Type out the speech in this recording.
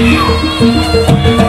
Música